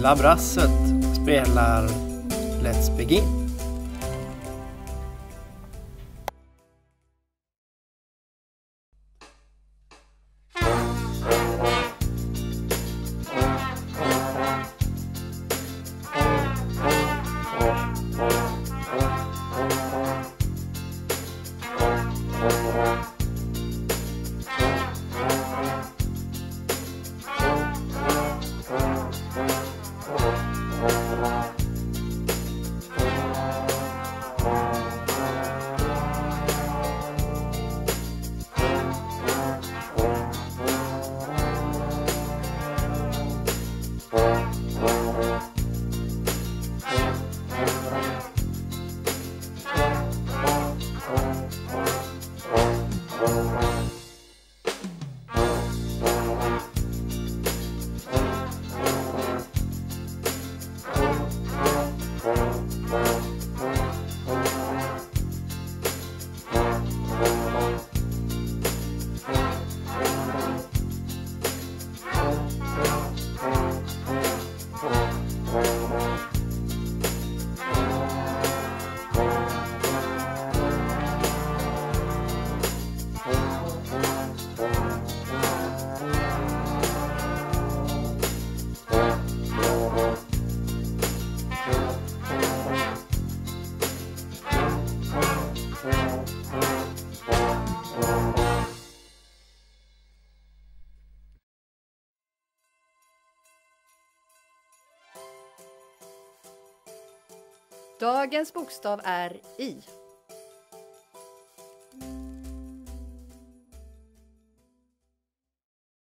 Lilla Brasset spelar Let's Begin. Dagens bokstav är I.